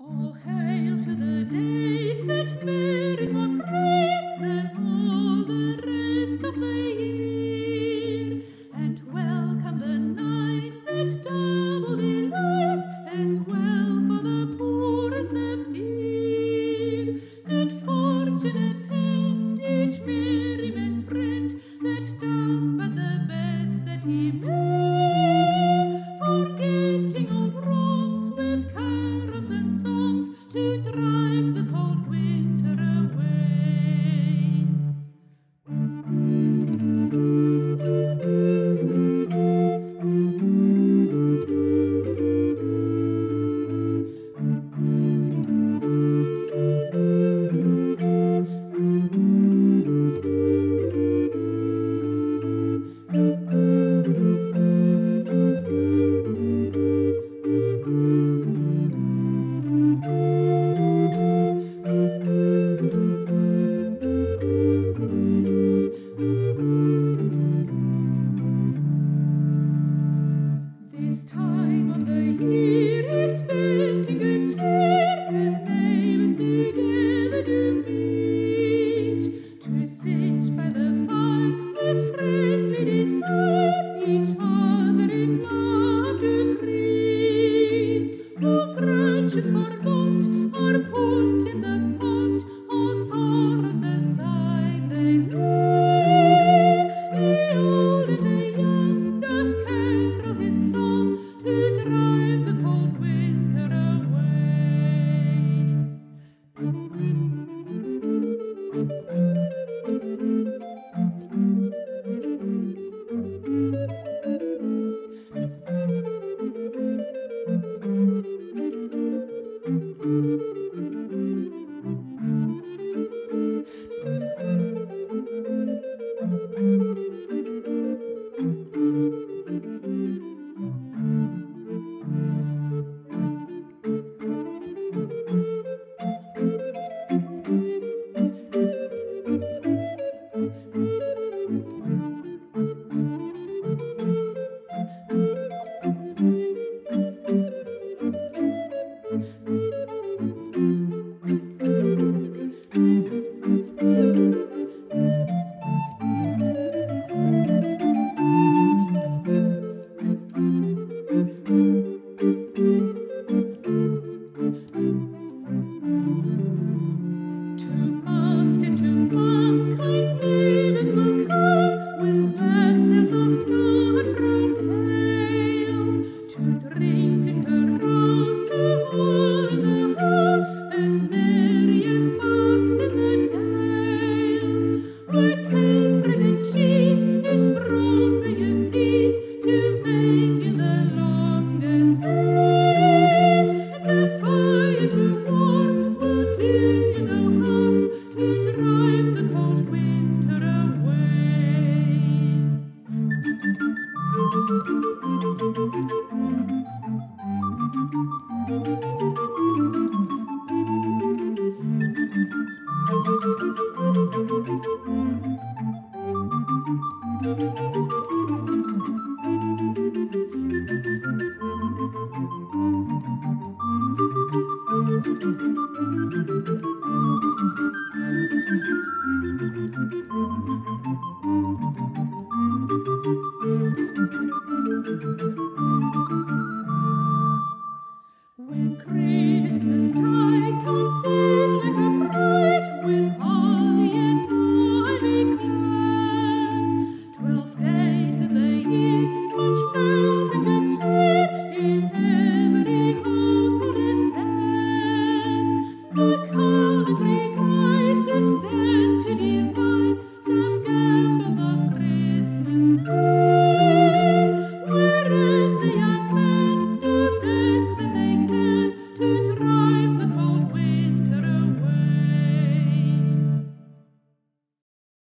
All hail to the days that merit more praise than all the rest of the year, and welcome the nights that double lights as well for the poor as the peer. Good fortune attend each merry man's friend that doth but the best that he may. Each other in love. Oh.